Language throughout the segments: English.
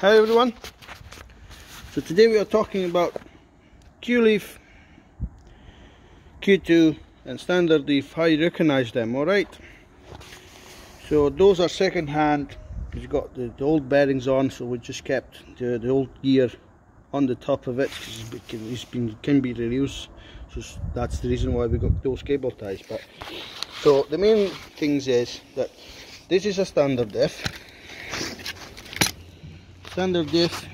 Hi everyone. So today we are talking about Quaife, Q2 and standard leaf, how you recognize them, alright? So those are second hand, you've got the, the, old bearings on so we just kept the, the old gear on the top of it because it can, it's been, can be reused so that's the reason why we got those cable ties but so the main things is that this is a standard diff standard diff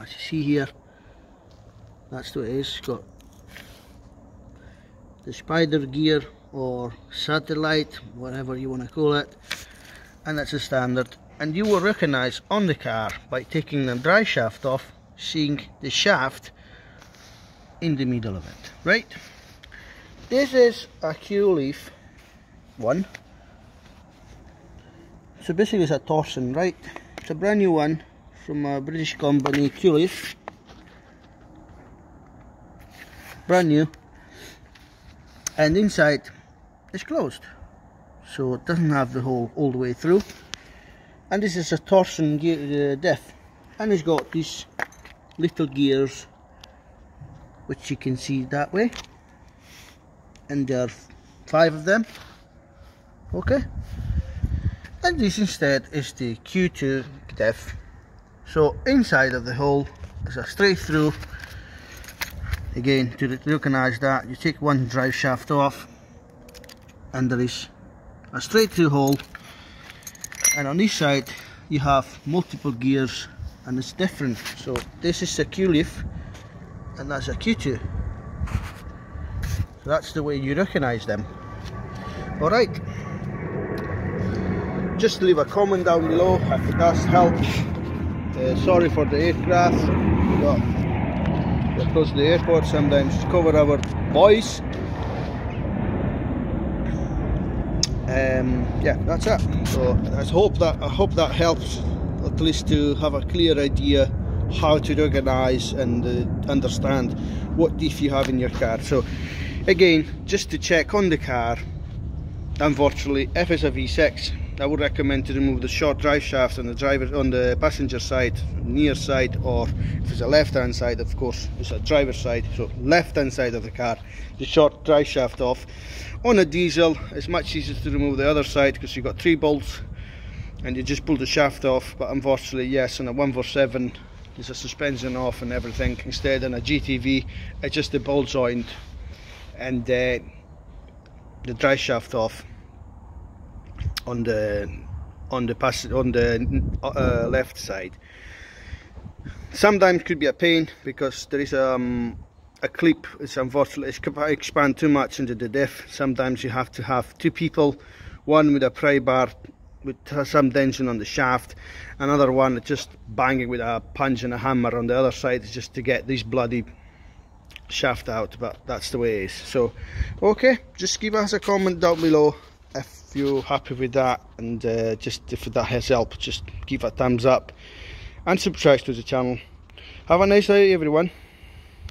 as you see here that's what it is it's got. The spider gear or satellite whatever you want to call it and that's a standard. And you will recognize on the car by taking the drive shaft off seeing the shaft in the middle of it right? This is a Quaife one so basically it's a Torsen, right? It's a brand new one from a British company, Quaife. Brand new. And inside it's closed. So it doesn't have the hole all the way through. And this is a Torsen gear, uh, diff. And it's got these little gears which you can see that way. And there are five of them. Okay and this instead is the Q2 diff so inside of the hole is a straight through again to recognize that you take one drive shaft off and there is a straight through hole. And on this side you have multiple gears and it's different. So this is a Quaife and that's a Q2 so that's the way you recognize them. Alright just leave a comment down below. If it does help uh, sorry for the aircraft to the airport sometimes cover our voice um, yeah that's it. So I hope that I hope that helps at least to have a clear idea how to organize and uh, understand what diff you have in your car. So again just to check on the car unfortunately if it's a V6 I would recommend to remove the short drive shaft on the driver on the passenger side, near side, or if it's a left hand side, of course, it's a driver side, so left hand side of the car, the short drive shaft off. On a diesel, it's much easier to remove the other side because you've got three bolts and you just pull the shaft off, but unfortunately, yes, on a 147, there's a suspension off and everything. Instead, on a GTV, it's just the ball joint and uh, the drive shaft off on the on the pass on the uh, left side. Sometimes could be a pain because there is um, a clip. It's unfortunately it's expand too much into the diff sometimes you have to have two people one with a pry bar with some tension on the shaft another one just banging with a punch and a hammer on the other side just to get this bloody shaft out but that's the way it is. So okay just give us a comment down below if you're happy with that and uh, just if that has helped just give a thumbs up and subscribe to the channel. Have a nice day everyone